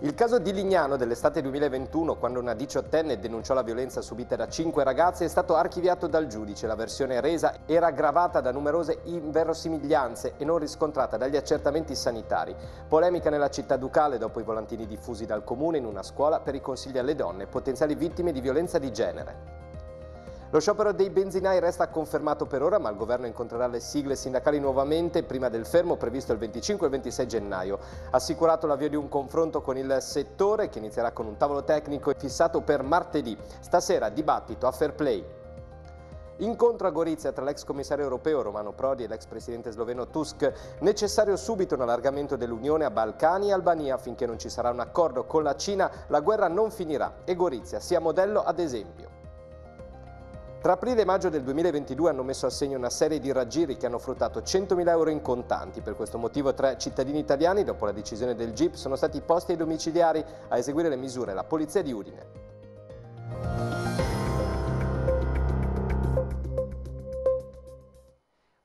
Il caso di Lignano dell'estate 2021, quando una diciottenne denunciò la violenza subita da cinque ragazze, è stato archiviato dal giudice. La versione resa era aggravata da numerose inverosimiglianze e non riscontrata dagli accertamenti sanitari. Polemica nella città ducale dopo i volantini diffusi dal comune in una scuola per i consigli alle donne, potenziali vittime di violenza di genere. Lo sciopero dei benzinai resta confermato per ora, ma il governo incontrerà le sigle sindacali nuovamente prima del fermo previsto il 25 e il 26 gennaio. Assicurato l'avvio di un confronto con il settore che inizierà con un tavolo tecnico fissato per martedì. Stasera dibattito a fair play. Incontro a Gorizia tra l'ex commissario europeo Romano Prodi e l'ex presidente sloveno Tusk. Necessario subito un allargamento dell'Unione a Balcani e Albania. Finché non ci sarà un accordo con la Cina, la guerra non finirà e Gorizia sia modello ad esempio. Tra aprile e maggio del 2022 hanno messo a segno una serie di raggiri che hanno fruttato 100.000 euro in contanti. Per questo motivo tre cittadini italiani, dopo la decisione del GIP, sono stati posti ai domiciliari a eseguire le misure la Polizia di Udine.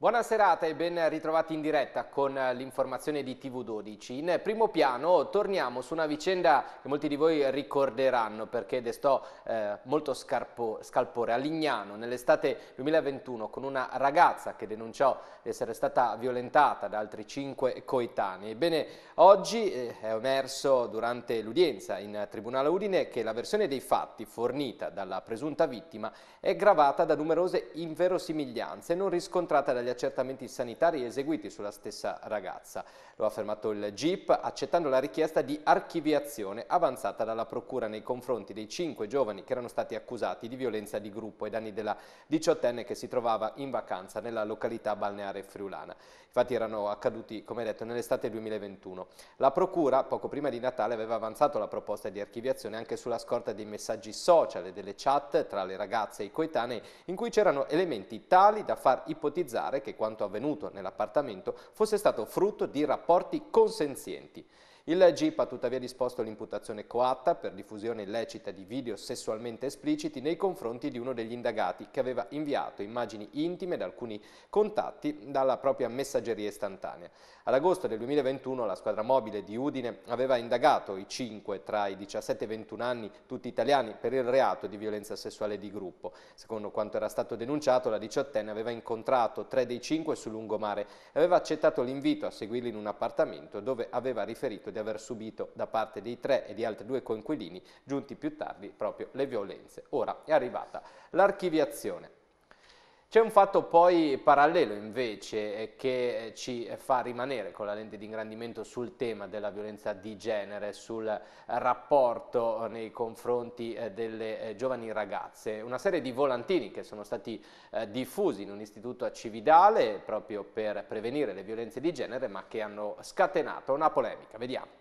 Buona serata e ben ritrovati in diretta con l'informazione di TV12. In primo piano torniamo su una vicenda che molti di voi ricorderanno perché destò eh, molto scarpo, scalpore a Lignano nell'estate 2021 con una ragazza che denunciò di essere stata violentata da altri cinque coetanei. Ebbene, oggi eh, è emerso durante l'udienza in Tribunale Udine che la versione dei fatti fornita dalla presunta vittima è gravata da numerose inverosimiglianze non riscontrate dagli accertamenti sanitari eseguiti sulla stessa ragazza. Lo ha affermato il GIP accettando la richiesta di archiviazione avanzata dalla Procura nei confronti dei cinque giovani che erano stati accusati di violenza di gruppo ai danni della diciottenne che si trovava in vacanza nella località balneare friulana. Infatti erano accaduti, come detto, nell'estate 2021. La Procura, poco prima di Natale, aveva avanzato la proposta di archiviazione anche sulla scorta dei messaggi social e delle chat tra le ragazze e i coetanei in cui c'erano elementi tali da far ipotizzare che quanto avvenuto nell'appartamento fosse stato frutto di rapporti consenzienti. Il GIP ha tuttavia disposto l'imputazione coatta per diffusione illecita di video sessualmente espliciti nei confronti di uno degli indagati che aveva inviato immagini intime da alcuni contatti dalla propria messaggeria istantanea. Ad agosto del 2021 la squadra mobile di Udine aveva indagato i cinque tra i 17 e i 21 anni, tutti italiani, per il reato di violenza sessuale di gruppo. Secondo quanto era stato denunciato, la diciottenne aveva incontrato tre dei cinque sul lungomare e aveva accettato l'invito a seguirli in un appartamento dove aveva riferito di aver subito da parte dei tre e di altri due coinquilini, giunti più tardi, proprio le violenze. Ora è arrivata l'archiviazione. C'è un fatto poi parallelo invece eh, che ci fa rimanere con la lente di ingrandimento sul tema della violenza di genere, sul rapporto nei confronti eh, delle eh, giovani ragazze. Una serie di volantini che sono stati diffusi in un istituto a Cividale proprio per prevenire le violenze di genere ma che hanno scatenato una polemica. Vediamo.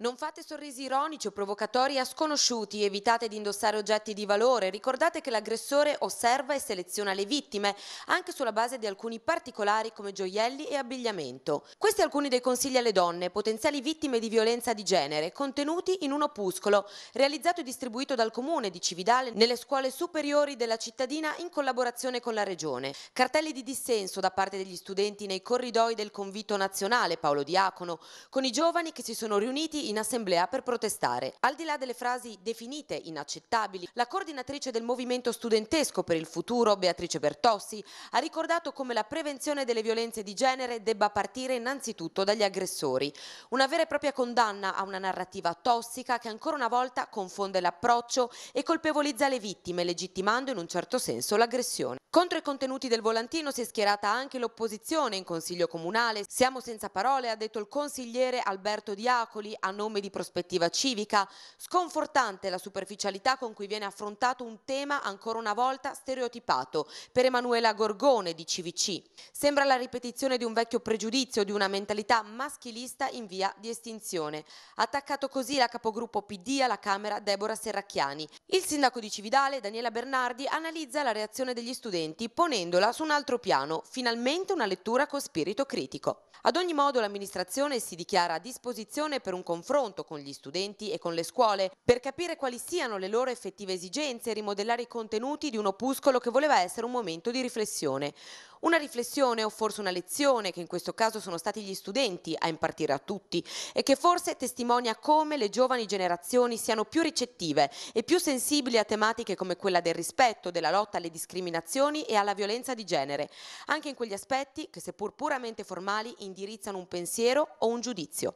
Non fate sorrisi ironici o provocatori a sconosciuti, evitate di indossare oggetti di valore, ricordate che l'aggressore osserva e seleziona le vittime, anche sulla base di alcuni particolari come gioielli e abbigliamento. Questi alcuni dei consigli alle donne, potenziali vittime di violenza di genere, contenuti in un opuscolo, realizzato e distribuito dal Comune di Cividale nelle scuole superiori della cittadina in collaborazione con la Regione. Cartelli di dissenso da parte degli studenti nei corridoi del convito nazionale Paolo Diacono, con i giovani che si sono riuniti in assemblea per protestare. Al di là delle frasi definite inaccettabili, la coordinatrice del movimento studentesco per il futuro, Beatrice Bertossi, ha ricordato come la prevenzione delle violenze di genere debba partire innanzitutto dagli aggressori. Una vera e propria condanna a una narrativa tossica che ancora una volta confonde l'approccio e colpevolizza le vittime, legittimando in un certo senso l'aggressione. Contro i contenuti del volantino si è schierata anche l'opposizione in Consiglio Comunale. Siamo senza parole, ha detto il consigliere Alberto Diacoli, a nome di Prospettiva Civica. Sconfortante la superficialità con cui viene affrontato un tema ancora una volta stereotipato per Emanuela Gorgone di CVC. Sembra la ripetizione di un vecchio pregiudizio, di una mentalità maschilista in via di estinzione. Attaccato così la capogruppo PD alla Camera Deborah Serracchiani. Il sindaco di Cividale, Daniela Bernardi, analizza la reazione degli studenti ponendola su un altro piano, finalmente una lettura con spirito critico. Ad ogni modo l'amministrazione si dichiara a disposizione per un confronto con gli studenti e con le scuole per capire quali siano le loro effettive esigenze e rimodellare i contenuti di un opuscolo che voleva essere un momento di riflessione. Una riflessione o forse una lezione che in questo caso sono stati gli studenti a impartire a tutti e che forse testimonia come le giovani generazioni siano più ricettive e più sensibili a tematiche come quella del rispetto, della lotta alle discriminazioni e alla violenza di genere, anche in quegli aspetti che seppur puramente formali indirizzano un pensiero o un giudizio.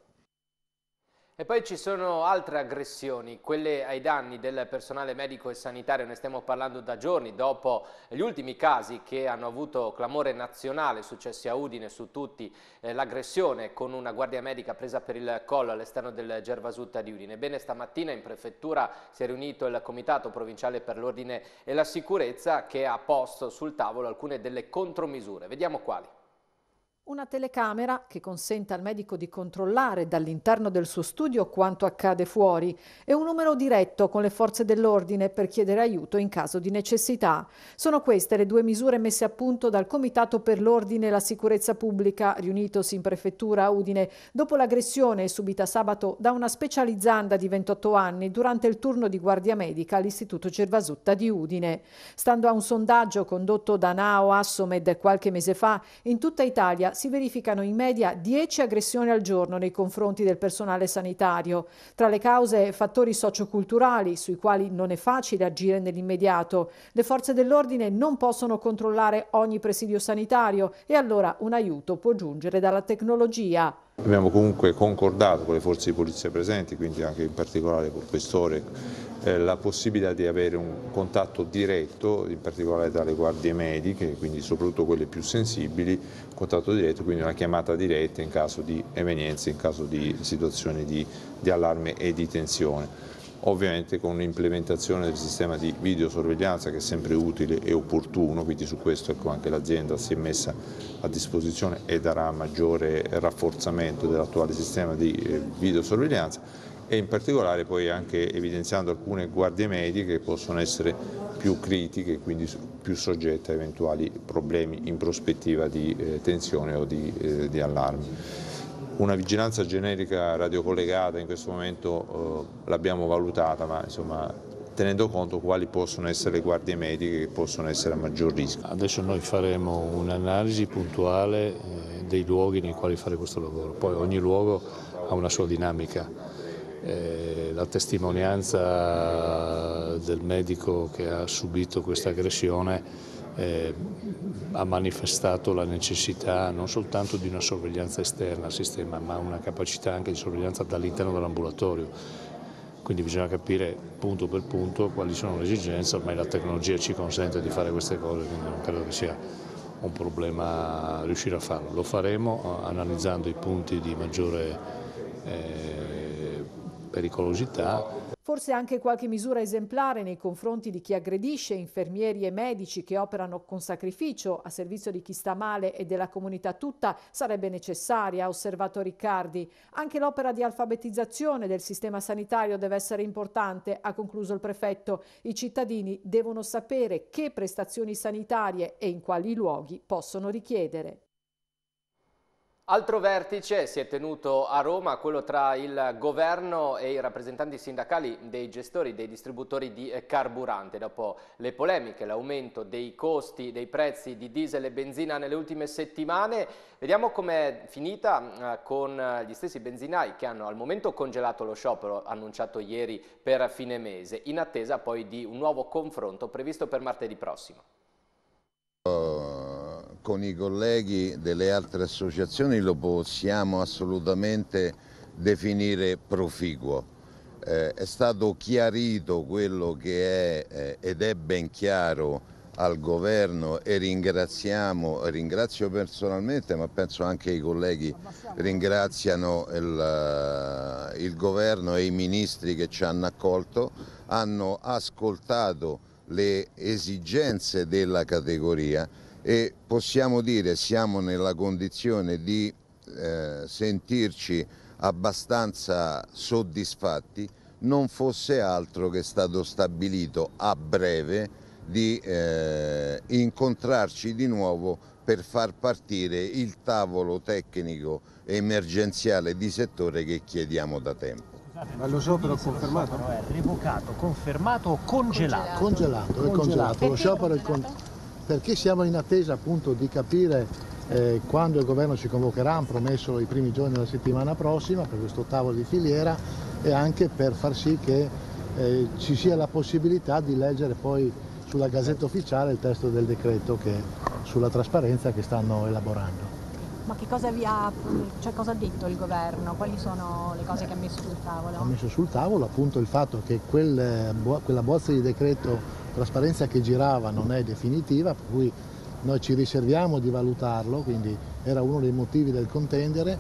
E poi ci sono altre aggressioni, quelle ai danni del personale medico e sanitario, ne stiamo parlando da giorni, dopo gli ultimi casi che hanno avuto clamore nazionale, successi a Udine su tutti, eh, l'aggressione con una guardia medica presa per il collo all'esterno del Gervasutta di Udine. Bene, stamattina in prefettura si è riunito il Comitato Provinciale per l'Ordine e la Sicurezza che ha posto sul tavolo alcune delle contromisure. Vediamo quali. Una telecamera che consente al medico di controllare dall'interno del suo studio quanto accade fuori e un numero diretto con le forze dell'ordine per chiedere aiuto in caso di necessità. Sono queste le due misure messe a punto dal Comitato per l'Ordine e la Sicurezza Pubblica, riunitosi in prefettura a Udine, dopo l'aggressione subita sabato da una specializzanda di 28 anni durante il turno di guardia medica all'Istituto Cervasutta di Udine. Stando a un sondaggio condotto da Nao Assomed qualche mese fa, in tutta Italia si verificano in media 10 aggressioni al giorno nei confronti del personale sanitario. Tra le cause fattori socioculturali sui quali non è facile agire nell'immediato. Le forze dell'ordine non possono controllare ogni presidio sanitario e allora un aiuto può giungere dalla tecnologia. Abbiamo comunque concordato con le forze di polizia presenti, quindi anche in particolare con questore, la possibilità di avere un contatto diretto, in particolare tra le guardie mediche, quindi soprattutto quelle più sensibili, contatto diretto, quindi una chiamata diretta in caso di evenienze, in caso di situazioni di, di allarme e di tensione. Ovviamente con un'implementazione del sistema di videosorveglianza che è sempre utile e opportuno, quindi su questo ecco, anche l'azienda si è messa a disposizione e darà maggiore rafforzamento dell'attuale sistema di eh, videosorveglianza e in particolare poi anche evidenziando alcune guardie mediche che possono essere più critiche e quindi più soggette a eventuali problemi in prospettiva di eh, tensione o di, eh, di allarme. Una vigilanza generica radiocollegata in questo momento eh, l'abbiamo valutata, ma insomma, tenendo conto quali possono essere le guardie mediche che possono essere a maggior rischio. Adesso noi faremo un'analisi puntuale eh, dei luoghi nei quali fare questo lavoro, poi ogni luogo ha una sua dinamica. Eh, la testimonianza del medico che ha subito questa aggressione eh, ha manifestato la necessità non soltanto di una sorveglianza esterna al sistema, ma una capacità anche di sorveglianza dall'interno dell'ambulatorio. Quindi bisogna capire punto per punto quali sono le esigenze, ormai la tecnologia ci consente di fare queste cose, quindi non credo che sia un problema riuscire a farlo. Lo faremo eh, analizzando i punti di maggiore eh, pericolosità Forse anche qualche misura esemplare nei confronti di chi aggredisce infermieri e medici che operano con sacrificio a servizio di chi sta male e della comunità tutta sarebbe necessaria, ha osservato Riccardi. Anche l'opera di alfabetizzazione del sistema sanitario deve essere importante, ha concluso il prefetto. I cittadini devono sapere che prestazioni sanitarie e in quali luoghi possono richiedere. Altro vertice si è tenuto a Roma, quello tra il governo e i rappresentanti sindacali dei gestori, dei distributori di carburante. Dopo le polemiche, l'aumento dei costi, dei prezzi di diesel e benzina nelle ultime settimane, vediamo com'è finita eh, con gli stessi benzinai che hanno al momento congelato lo sciopero annunciato ieri per fine mese, in attesa poi di un nuovo confronto previsto per martedì prossimo con i colleghi delle altre associazioni lo possiamo assolutamente definire proficuo. Eh, è stato chiarito quello che è eh, ed è ben chiaro al governo e ringraziamo, ringrazio personalmente ma penso anche i colleghi ringraziano il, il governo e i ministri che ci hanno accolto, hanno ascoltato le esigenze della categoria e possiamo dire siamo nella condizione di eh, sentirci abbastanza soddisfatti non fosse altro che stato stabilito a breve di eh, incontrarci di nuovo per far partire il tavolo tecnico emergenziale di settore che chiediamo da tempo. Ma lo sciopero confermato? È revocato, confermato o congelato? Congelato, è congelato. Lo sciopero è congelato perché siamo in attesa appunto di capire eh, quando il governo ci convocherà, hanno promesso i primi giorni della settimana prossima per questo tavolo di filiera e anche per far sì che eh, ci sia la possibilità di leggere poi sulla Gazzetta Ufficiale il testo del decreto che, sulla trasparenza che stanno elaborando. Ma che cosa, vi ha, cioè cosa ha detto il governo? Quali sono le cose che ha messo sul tavolo? Ha messo sul tavolo appunto il fatto che quel, quella bozza di decreto trasparenza che girava non è definitiva, per cui noi ci riserviamo di valutarlo, quindi era uno dei motivi del contendere.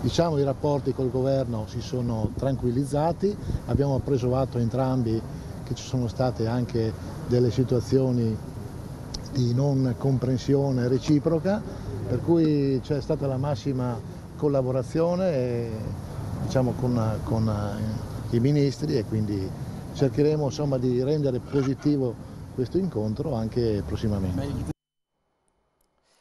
Diciamo i rapporti col governo si sono tranquillizzati, abbiamo preso atto entrambi che ci sono state anche delle situazioni di non comprensione reciproca per cui c'è stata la massima collaborazione e, diciamo, con, con, eh, i ministri e quindi cercheremo insomma, di rendere positivo questo incontro anche prossimamente.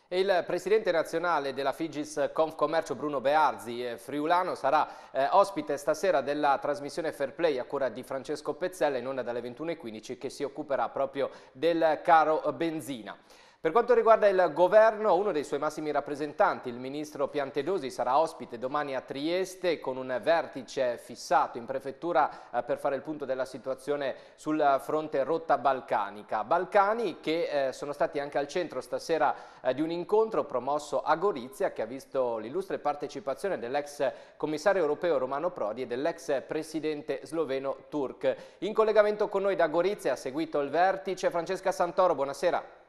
Il presidente nazionale della Figis Confcommercio Bruno Bearzi, eh, friulano, sarà eh, ospite stasera della trasmissione Fair Play a cura di Francesco Pezzella in onda dalle 21.15 che si occuperà proprio del caro benzina. Per quanto riguarda il governo, uno dei suoi massimi rappresentanti, il ministro Piantedosi, sarà ospite domani a Trieste con un vertice fissato in prefettura eh, per fare il punto della situazione sul fronte rotta balcanica. Balcani che eh, sono stati anche al centro stasera eh, di un incontro promosso a Gorizia che ha visto l'illustre partecipazione dell'ex commissario europeo Romano Prodi e dell'ex presidente sloveno Turk. In collegamento con noi da Gorizia ha seguito il vertice Francesca Santoro, buonasera.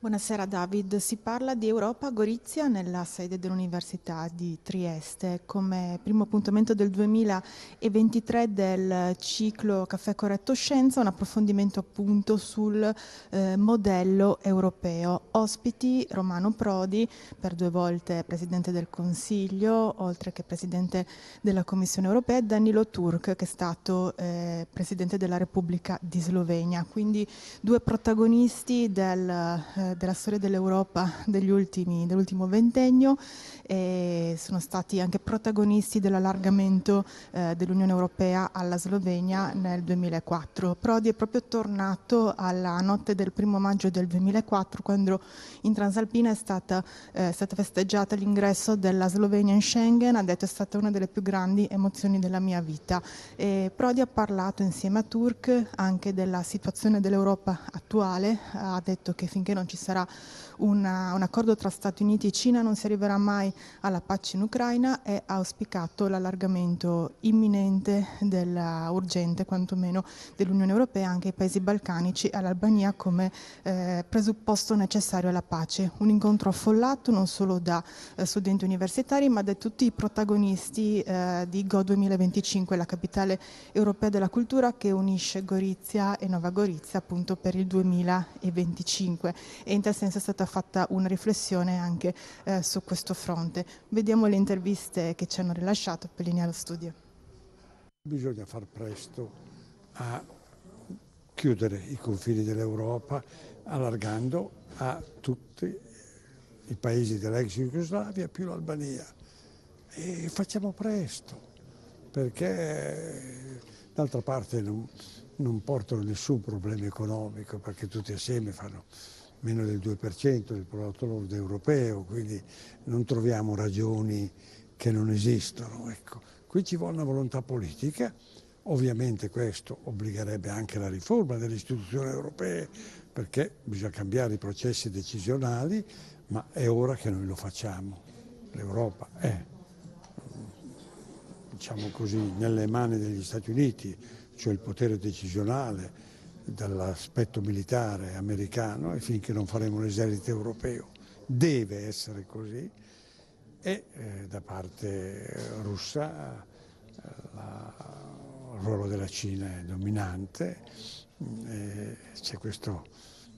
Buonasera David, si parla di Europa Gorizia nella sede dell'Università di Trieste come primo appuntamento del 2023 del ciclo Caffè Corretto Scienza, un approfondimento appunto sul eh, modello europeo. Ospiti Romano Prodi, per due volte Presidente del Consiglio, oltre che Presidente della Commissione Europea, e Danilo Turk che è stato eh, Presidente della Repubblica di Slovenia. Quindi due protagonisti del eh, della storia dell'Europa dell'ultimo ventennio e sono stati anche protagonisti dell'allargamento eh, dell'Unione Europea alla Slovenia nel 2004. Prodi è proprio tornato alla notte del primo maggio del 2004 quando in Transalpina è stata, eh, stata festeggiata l'ingresso della Slovenia in Schengen, ha detto è stata una delle più grandi emozioni della mia vita. E Prodi ha parlato insieme a Turk anche della situazione dell'Europa attuale, ha detto che finché non ci sarà una, un accordo tra Stati Uniti e Cina non si arriverà mai alla pace in Ucraina ha auspicato l'allargamento imminente, della, urgente quantomeno, dell'Unione Europea anche ai paesi balcanici all'Albania come eh, presupposto necessario alla pace. Un incontro affollato non solo da eh, studenti universitari ma da tutti i protagonisti eh, di Go 2025, la capitale europea della cultura che unisce Gorizia e Nova Gorizia appunto per il 2025 e in tal senso è stata fatta una riflessione anche eh, su questo fronte. Vediamo le interviste che ci hanno rilasciato per linea allo studio. Bisogna far presto a chiudere i confini dell'Europa allargando a tutti i paesi dell'ex Jugoslavia più l'Albania e facciamo presto perché d'altra parte non, non portano nessun problema economico perché tutti assieme fanno meno del 2% del prodotto lordo europeo, quindi non troviamo ragioni che non esistono. Ecco. Qui ci vuole una volontà politica, ovviamente questo obbligherebbe anche la riforma delle istituzioni europee perché bisogna cambiare i processi decisionali, ma è ora che noi lo facciamo. L'Europa è, diciamo così, nelle mani degli Stati Uniti, cioè il potere decisionale, dall'aspetto militare americano e finché non faremo l'esercito europeo deve essere così e eh, da parte russa eh, il ruolo della Cina è dominante, eh, c'è questa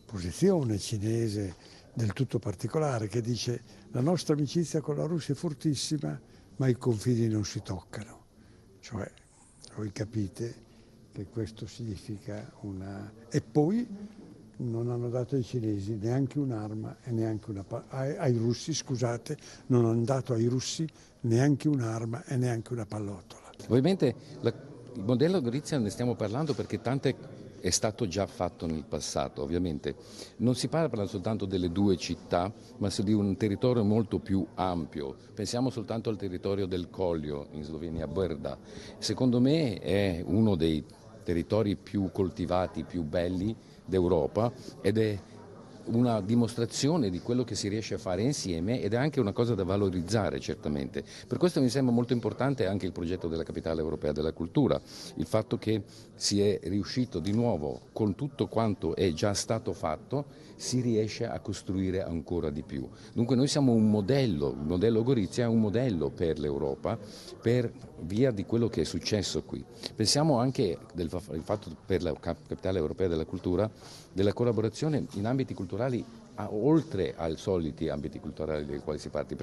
posizione cinese del tutto particolare che dice la nostra amicizia con la Russia è fortissima ma i confini non si toccano, cioè voi capite che questo significa una... E poi non hanno dato ai cinesi neanche un'arma e neanche una... ai, ai russi, scusate, non hanno dato ai russi neanche un'arma e neanche una pallottola. Ovviamente la, il modello Gorizia ne stiamo parlando perché tante è stato già fatto nel passato. Ovviamente non si parla soltanto delle due città, ma di un territorio molto più ampio. Pensiamo soltanto al territorio del Collio in Slovenia, Brda. Secondo me è uno dei territori più coltivati, più belli d'Europa ed è una dimostrazione di quello che si riesce a fare insieme ed è anche una cosa da valorizzare certamente. Per questo mi sembra molto importante anche il progetto della Capitale Europea della Cultura, il fatto che si è riuscito di nuovo con tutto quanto è già stato fatto si riesce a costruire ancora di più. Dunque noi siamo un modello, il modello Gorizia è un modello per l'Europa per via di quello che è successo qui. Pensiamo anche del fatto per la Capitale Europea della Cultura della collaborazione in ambiti culturali oltre ai soliti ambiti culturali dei quali si parte,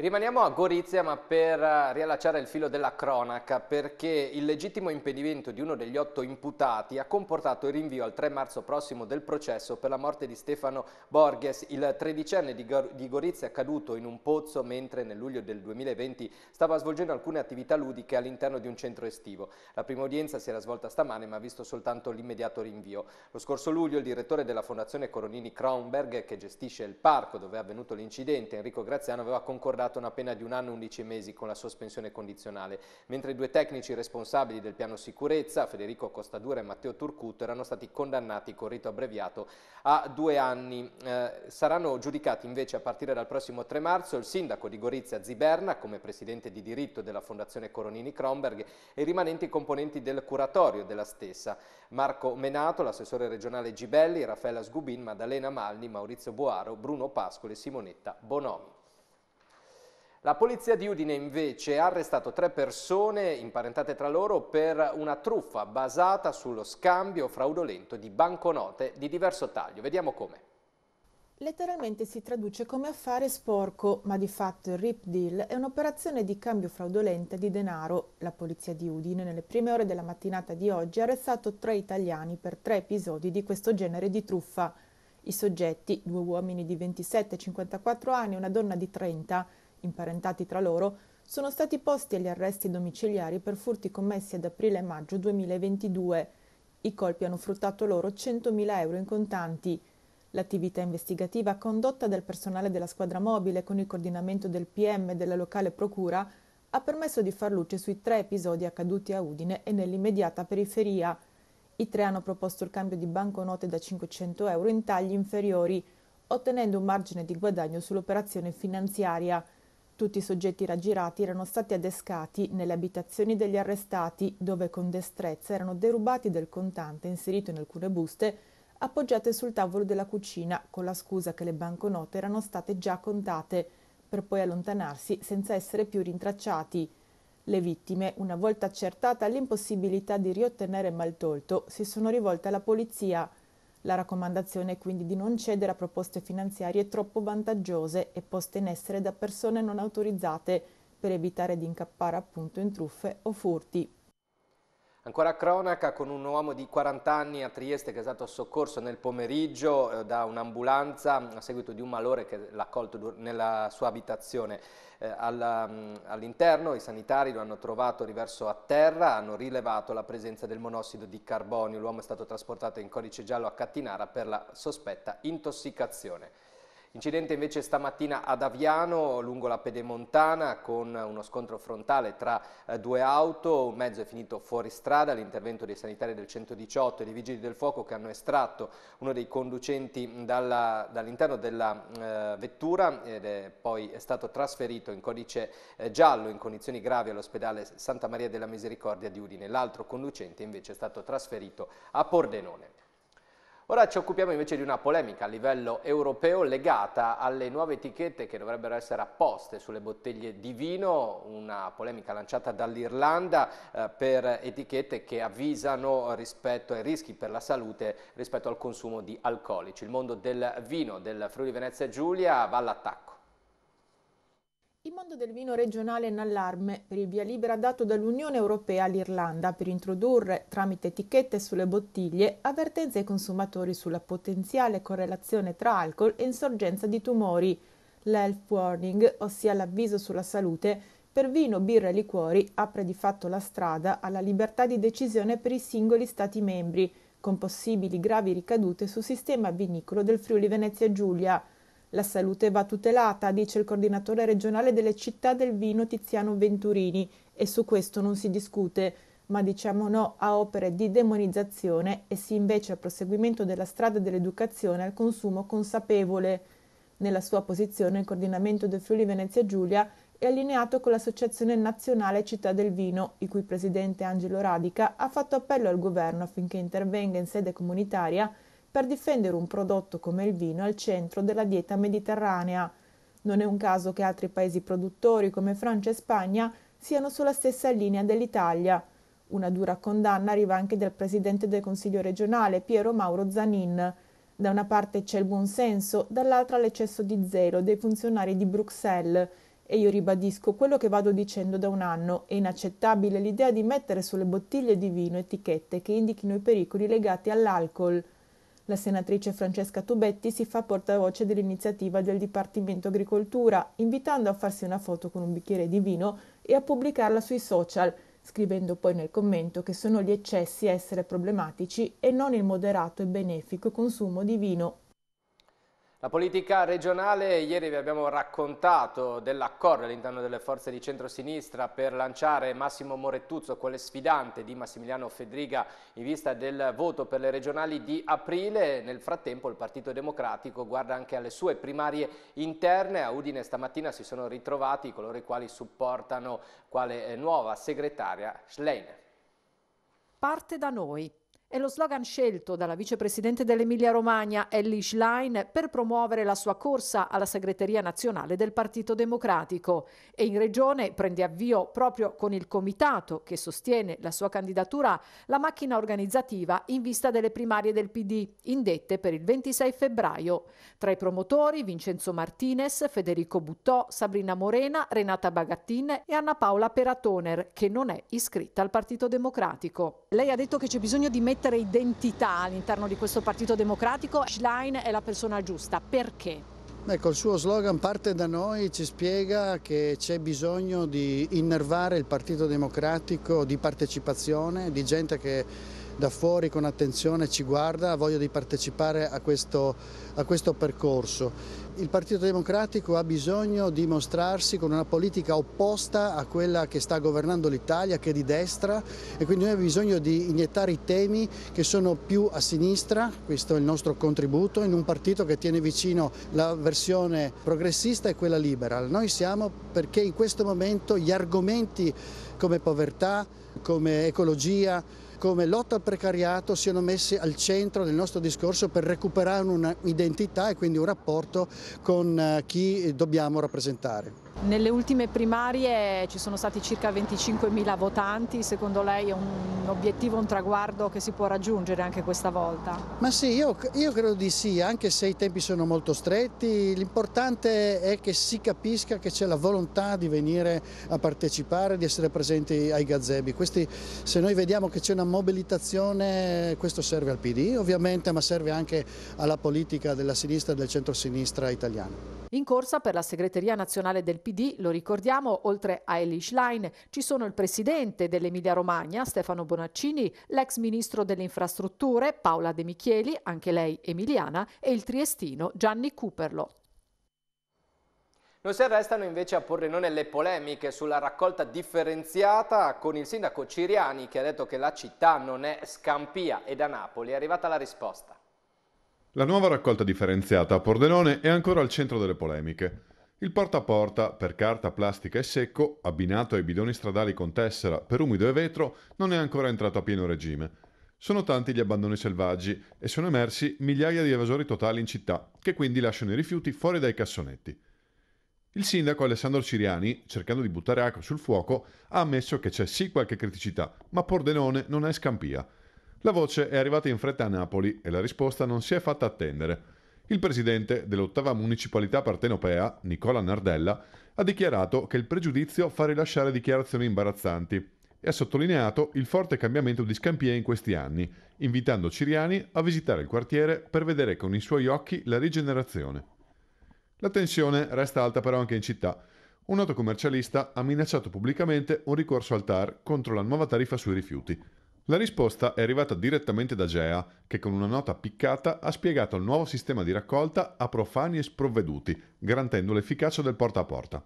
Rimaniamo a Gorizia ma per eh, riallacciare il filo della cronaca perché il legittimo impedimento di uno degli otto imputati ha comportato il rinvio al 3 marzo prossimo del processo per la morte di Stefano Borges, il tredicenne di Gorizia caduto in un pozzo mentre nel luglio del 2020 stava svolgendo alcune attività ludiche all'interno di un centro estivo. La prima udienza si era svolta stamane ma ha visto soltanto l'immediato rinvio. Lo scorso luglio il direttore della Fondazione Coronini Kronberg che gestisce il parco dove è avvenuto l'incidente, Enrico Graziano, aveva concordato scontato una pena di un anno e 11 mesi con la sospensione condizionale, mentre i due tecnici responsabili del piano sicurezza, Federico Costadura e Matteo Turcuto, erano stati condannati con rito abbreviato a due anni. Eh, saranno giudicati invece a partire dal prossimo 3 marzo il sindaco di Gorizia Ziberna come presidente di diritto della Fondazione Coronini Kronberg e i rimanenti componenti del curatorio della stessa, Marco Menato, l'assessore regionale Gibelli, Raffaella Sgubin, Maddalena Malni, Maurizio Boaro, Bruno Pascoli e Simonetta Bonomi. La polizia di Udine invece ha arrestato tre persone imparentate tra loro per una truffa basata sullo scambio fraudolento di banconote di diverso taglio. Vediamo come. Letteralmente si traduce come affare sporco, ma di fatto il RIP deal è un'operazione di cambio fraudolente di denaro. La polizia di Udine nelle prime ore della mattinata di oggi ha arrestato tre italiani per tre episodi di questo genere di truffa. I soggetti, due uomini di 27 e 54 anni e una donna di 30, imparentati tra loro, sono stati posti agli arresti domiciliari per furti commessi ad aprile e maggio 2022. I colpi hanno fruttato loro 100.000 euro in contanti. L'attività investigativa condotta dal personale della squadra mobile con il coordinamento del PM e della locale procura ha permesso di far luce sui tre episodi accaduti a Udine e nell'immediata periferia. I tre hanno proposto il cambio di banconote da 500 euro in tagli inferiori, ottenendo un margine di guadagno sull'operazione finanziaria. Tutti i soggetti raggirati erano stati adescati nelle abitazioni degli arrestati, dove con destrezza erano derubati del contante inserito in alcune buste appoggiate sul tavolo della cucina, con la scusa che le banconote erano state già contate, per poi allontanarsi senza essere più rintracciati. Le vittime, una volta accertata l'impossibilità di riottenere il maltolto, si sono rivolte alla polizia. La raccomandazione è quindi di non cedere a proposte finanziarie troppo vantaggiose e poste in essere da persone non autorizzate per evitare di incappare appunto in truffe o furti. Ancora cronaca con un uomo di 40 anni a Trieste che è stato soccorso nel pomeriggio eh, da un'ambulanza a seguito di un malore che l'ha colto nella sua abitazione. Eh, mm, all'interno i sanitari lo hanno trovato riverso a terra, hanno rilevato la presenza del monossido di carbonio. L'uomo è stato trasportato in codice giallo a Cattinara per la sospetta intossicazione. Incidente invece stamattina ad Aviano, lungo la Pedemontana, con uno scontro frontale tra eh, due auto, un mezzo è finito fuori strada, l'intervento dei sanitari del 118 e dei vigili del fuoco che hanno estratto uno dei conducenti dall'interno della eh, vettura ed è poi è stato trasferito in codice eh, giallo in condizioni gravi all'ospedale Santa Maria della Misericordia di Udine. L'altro conducente invece è stato trasferito a Pordenone. Ora ci occupiamo invece di una polemica a livello europeo legata alle nuove etichette che dovrebbero essere apposte sulle bottiglie di vino, una polemica lanciata dall'Irlanda eh, per etichette che avvisano rispetto ai rischi per la salute rispetto al consumo di alcolici. Il mondo del vino del Friuli Venezia Giulia va all'attacco. Il mondo del vino regionale è in allarme per il via libera dato dall'Unione Europea all'Irlanda per introdurre, tramite etichette sulle bottiglie, avvertenze ai consumatori sulla potenziale correlazione tra alcol e insorgenza di tumori. L'health warning, ossia l'avviso sulla salute, per vino, birra e liquori apre di fatto la strada alla libertà di decisione per i singoli Stati membri, con possibili gravi ricadute sul sistema vinicolo del Friuli Venezia Giulia. La salute va tutelata, dice il coordinatore regionale delle città del vino Tiziano Venturini, e su questo non si discute, ma diciamo no a opere di demonizzazione e sì invece al proseguimento della strada dell'educazione al consumo consapevole. Nella sua posizione il coordinamento del Friuli Venezia Giulia è allineato con l'Associazione Nazionale Città del Vino, il cui presidente Angelo Radica ha fatto appello al governo affinché intervenga in sede comunitaria per difendere un prodotto come il vino al centro della dieta mediterranea. Non è un caso che altri paesi produttori come Francia e Spagna siano sulla stessa linea dell'Italia. Una dura condanna arriva anche dal presidente del Consiglio regionale Piero Mauro Zanin. Da una parte c'è il buonsenso, dall'altra l'eccesso di zelo dei funzionari di Bruxelles e io ribadisco quello che vado dicendo da un anno. È inaccettabile l'idea di mettere sulle bottiglie di vino etichette che indichino i pericoli legati all'alcol. La senatrice Francesca Tubetti si fa portavoce dell'iniziativa del Dipartimento Agricoltura, invitando a farsi una foto con un bicchiere di vino e a pubblicarla sui social, scrivendo poi nel commento che sono gli eccessi a essere problematici e non il moderato e benefico consumo di vino. La politica regionale, ieri vi abbiamo raccontato dell'accordo all'interno delle forze di centrosinistra per lanciare Massimo Morettuzzo, quelle sfidante di Massimiliano Fedriga in vista del voto per le regionali di aprile. Nel frattempo il Partito Democratico guarda anche alle sue primarie interne. A Udine stamattina si sono ritrovati coloro i quali supportano quale nuova segretaria Schleiner. Parte da noi. È lo slogan scelto dalla vicepresidente dell'Emilia-Romagna Ellie Schlein per promuovere la sua corsa alla segreteria nazionale del Partito Democratico e in regione prende avvio proprio con il comitato che sostiene la sua candidatura la macchina organizzativa in vista delle primarie del PD indette per il 26 febbraio. Tra i promotori Vincenzo Martinez, Federico Buttò, Sabrina Morena, Renata Bagattin e Anna Paola Peratoner che non è iscritta al Partito Democratico. Lei ha detto che c'è bisogno di mettere mettere identità all'interno di questo Partito Democratico, Schlein è la persona giusta. Perché? Ecco, il suo slogan parte da noi, ci spiega che c'è bisogno di innervare il Partito Democratico di partecipazione, di gente che da fuori con attenzione ci guarda, ha voglia di partecipare a questo, a questo percorso. Il Partito Democratico ha bisogno di mostrarsi con una politica opposta a quella che sta governando l'Italia, che è di destra, e quindi noi abbiamo bisogno di iniettare i temi che sono più a sinistra, questo è il nostro contributo, in un partito che tiene vicino la versione progressista e quella libera. Noi siamo perché in questo momento gli argomenti come povertà, come ecologia, come lotta al precariato siano messi al centro del nostro discorso per recuperare un'identità e quindi un rapporto con eh, chi dobbiamo rappresentare. Nelle ultime primarie ci sono stati circa 25.000 votanti, secondo lei è un obiettivo, un traguardo che si può raggiungere anche questa volta? Ma sì, io, io credo di sì, anche se i tempi sono molto stretti, l'importante è che si capisca che c'è la volontà di venire a partecipare, di essere presenti ai gazebi. Questi, se noi vediamo che c'è una mobilitazione, questo serve al PD ovviamente, ma serve anche alla politica della sinistra e del centro-sinistra italiano. In corsa per la segreteria nazionale del PD, lo ricordiamo, oltre a Elish Line ci sono il presidente dell'Emilia Romagna, Stefano Bonaccini, l'ex ministro delle infrastrutture, Paola De Michieli, anche lei emiliana, e il triestino Gianni Cooperlo. Non si arrestano invece a Pordenone le polemiche sulla raccolta differenziata con il sindaco Ciriani che ha detto che la città non è Scampia e da Napoli è arrivata la risposta. La nuova raccolta differenziata a Pordenone è ancora al centro delle polemiche. Il porta a porta, per carta, plastica e secco, abbinato ai bidoni stradali con tessera per umido e vetro, non è ancora entrato a pieno regime. Sono tanti gli abbandoni selvaggi e sono emersi migliaia di evasori totali in città, che quindi lasciano i rifiuti fuori dai cassonetti. Il sindaco Alessandro Ciriani, cercando di buttare acqua sul fuoco, ha ammesso che c'è sì qualche criticità, ma Pordenone non è Scampia. La voce è arrivata in fretta a Napoli e la risposta non si è fatta attendere. Il presidente dell'ottava municipalità partenopea, Nicola Nardella, ha dichiarato che il pregiudizio fa rilasciare dichiarazioni imbarazzanti e ha sottolineato il forte cambiamento di Scampia in questi anni, invitando Ciriani a visitare il quartiere per vedere con i suoi occhi la rigenerazione. La tensione resta alta però anche in città. Un noto commercialista ha minacciato pubblicamente un ricorso al TAR contro la nuova tariffa sui rifiuti. La risposta è arrivata direttamente da Gea, che con una nota piccata ha spiegato il nuovo sistema di raccolta a profani e sprovveduti, garantendo l'efficacia del porta a porta.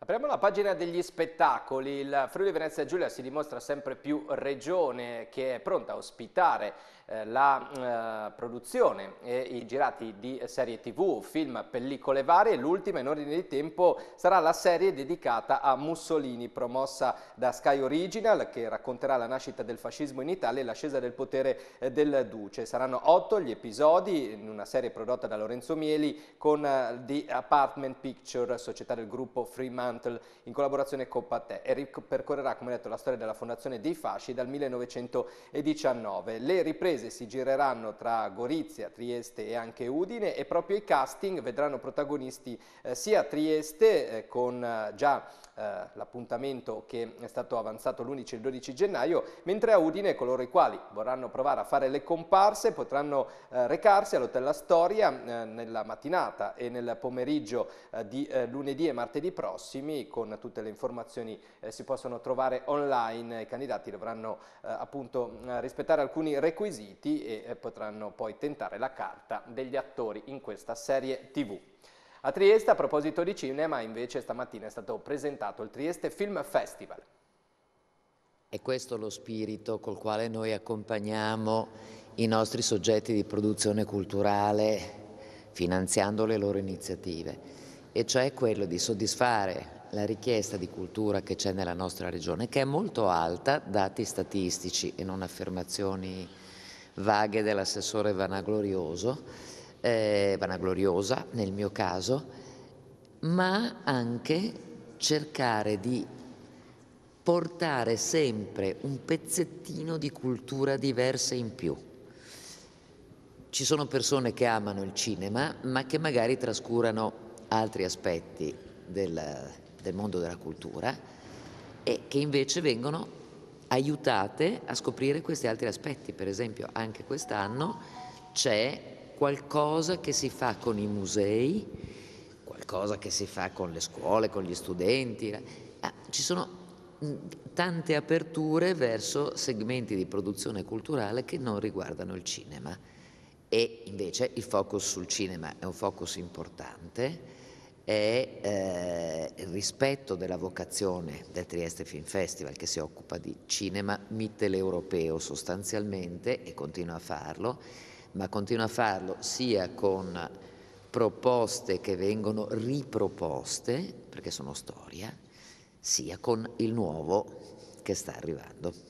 Apriamo la pagina degli spettacoli. Il Friuli Venezia Giulia si dimostra sempre più regione che è pronta a ospitare eh, la eh, produzione e i girati di serie tv, film, pellicole varie. L'ultima in ordine di tempo sarà la serie dedicata a Mussolini, promossa da Sky Original, che racconterà la nascita del fascismo in Italia e l'ascesa del potere eh, del Duce. Saranno otto gli episodi in una serie prodotta da Lorenzo Mieli con eh, The Apartment Picture, società del gruppo Fremantle, in collaborazione con Pathé e ripercorrerà, come detto, la storia della fondazione dei fasci dal 1919. Le riprese riprese si gireranno tra Gorizia, Trieste e anche Udine e proprio i casting vedranno protagonisti eh, sia Trieste eh, con eh, già eh, l'appuntamento che è stato avanzato l'11 e il 12 gennaio, mentre a Udine coloro i quali vorranno provare a fare le comparse potranno eh, recarsi all'Hotel La Storia eh, nella mattinata e nel pomeriggio di lunedì e martedì prossimi. Con tutte le informazioni si possono trovare online, i candidati dovranno appunto rispettare alcuni requisiti e potranno poi tentare la carta degli attori in questa serie tv. A Trieste, a proposito di cinema, invece stamattina è stato presentato il Trieste Film Festival. È questo lo spirito col quale noi accompagniamo i nostri soggetti di produzione culturale finanziando le loro iniziative, e cioè quello di soddisfare la richiesta di cultura che c'è nella nostra regione, che è molto alta, dati statistici e non affermazioni vaghe dell'assessore vanaglorioso, eh, vanagloriosa nel mio caso, ma anche cercare di portare sempre un pezzettino di cultura diversa in più. Ci sono persone che amano il cinema, ma che magari trascurano altri aspetti del, del mondo della cultura e che invece vengono aiutate a scoprire questi altri aspetti. Per esempio, anche quest'anno c'è qualcosa che si fa con i musei, qualcosa che si fa con le scuole, con gli studenti. Ah, ci sono mm, tante aperture verso segmenti di produzione culturale che non riguardano il cinema e invece il focus sul cinema è un focus importante è eh, il rispetto della vocazione del Trieste Film Festival che si occupa di cinema mitteleuropeo sostanzialmente e continua a farlo ma continua a farlo sia con proposte che vengono riproposte, perché sono storia, sia con il nuovo che sta arrivando.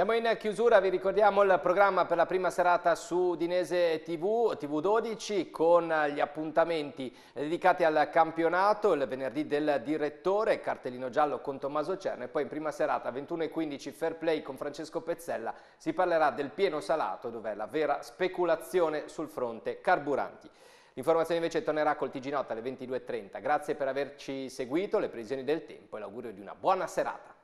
Siamo in chiusura, vi ricordiamo il programma per la prima serata su Dinese TV, TV12 con gli appuntamenti dedicati al campionato, il venerdì del direttore, cartellino giallo con Tommaso Cerno e poi in prima serata 21.15 Fair Play con Francesco Pezzella si parlerà del pieno salato dove è la vera speculazione sul fronte carburanti. L'informazione invece tornerà col TG Note alle 22.30. Grazie per averci seguito, le previsioni del tempo e l'augurio di una buona serata.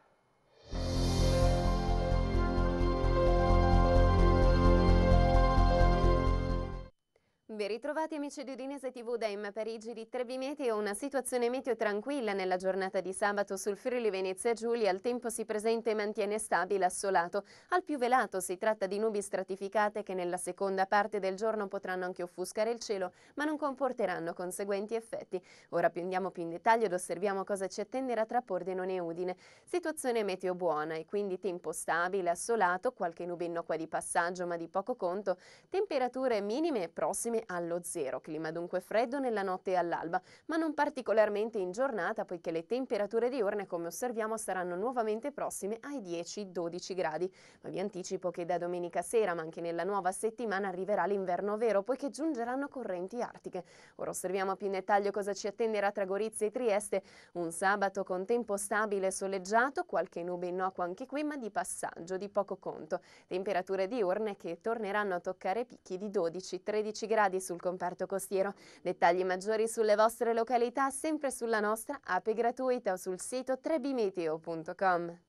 Ben ritrovati amici di Udinese TV da Emma Parigi di Trebi Meteo, una situazione meteo tranquilla nella giornata di sabato sul Friuli Venezia Giulia, il tempo si presenta e mantiene stabile assolato. Al più velato si tratta di nubi stratificate che nella seconda parte del giorno potranno anche offuscare il cielo, ma non comporteranno conseguenti effetti. Ora più andiamo più in dettaglio ed osserviamo cosa ci attenderà tra Pordenone e Udine. Situazione meteo buona e quindi tempo stabile, assolato, qualche nube innocua di passaggio ma di poco conto, temperature minime prossime allo zero, clima dunque freddo nella notte e all'alba, ma non particolarmente in giornata poiché le temperature diurne come osserviamo saranno nuovamente prossime ai 10-12 gradi. Ma vi anticipo che da domenica sera ma anche nella nuova settimana arriverà l'inverno vero poiché giungeranno correnti artiche. Ora osserviamo più in dettaglio cosa ci attenderà tra Gorizia e Trieste, un sabato con tempo stabile e soleggiato, qualche nube innocua anche qui ma di passaggio, di poco conto. Temperature diurne che torneranno a toccare picchi di 12-13 gradi gradi sul comparto costiero. Dettagli maggiori sulle vostre località sempre sulla nostra app gratuita o sul sito trebimeteo.com.